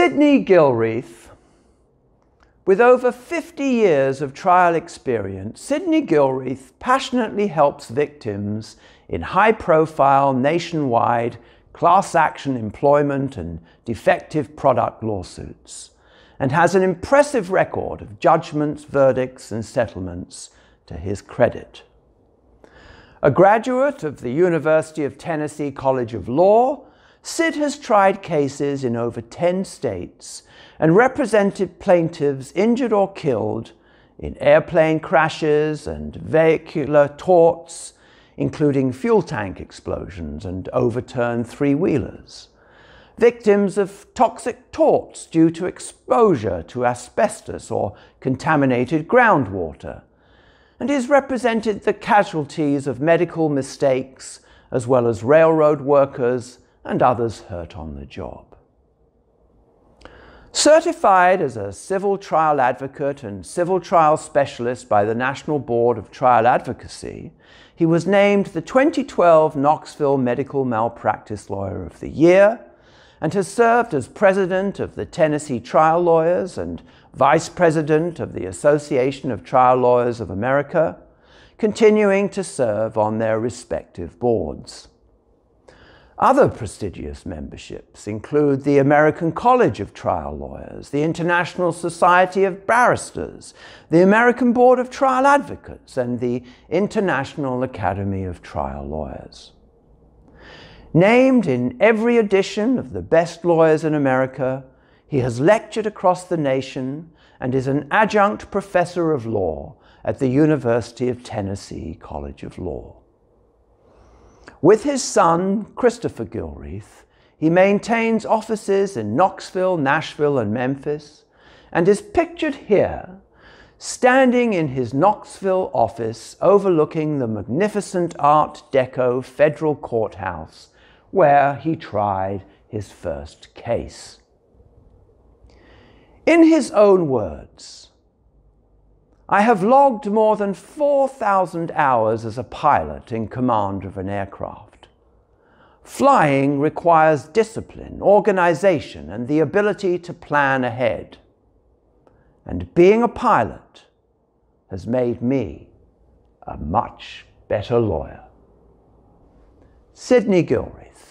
Sidney Gilreath, with over 50 years of trial experience, Sidney Gilreath passionately helps victims in high-profile, nationwide, class action employment and defective product lawsuits, and has an impressive record of judgments, verdicts, and settlements to his credit. A graduate of the University of Tennessee College of Law, Sid has tried cases in over 10 states and represented plaintiffs injured or killed in airplane crashes and vehicular torts, including fuel tank explosions and overturned three-wheelers, victims of toxic torts due to exposure to asbestos or contaminated groundwater, and he's represented the casualties of medical mistakes as well as railroad workers and others hurt on the job. Certified as a civil trial advocate and civil trial specialist by the National Board of Trial Advocacy, he was named the 2012 Knoxville Medical Malpractice Lawyer of the Year and has served as president of the Tennessee Trial Lawyers and vice president of the Association of Trial Lawyers of America, continuing to serve on their respective boards. Other prestigious memberships include the American College of Trial Lawyers, the International Society of Barristers, the American Board of Trial Advocates, and the International Academy of Trial Lawyers. Named in every edition of the Best Lawyers in America, he has lectured across the nation and is an adjunct professor of law at the University of Tennessee College of Law. With his son, Christopher Gilreath, he maintains offices in Knoxville, Nashville, and Memphis, and is pictured here, standing in his Knoxville office overlooking the magnificent Art Deco federal courthouse where he tried his first case. In his own words, I have logged more than 4,000 hours as a pilot in command of an aircraft. Flying requires discipline, organization, and the ability to plan ahead. And being a pilot has made me a much better lawyer. Sidney Gilreath.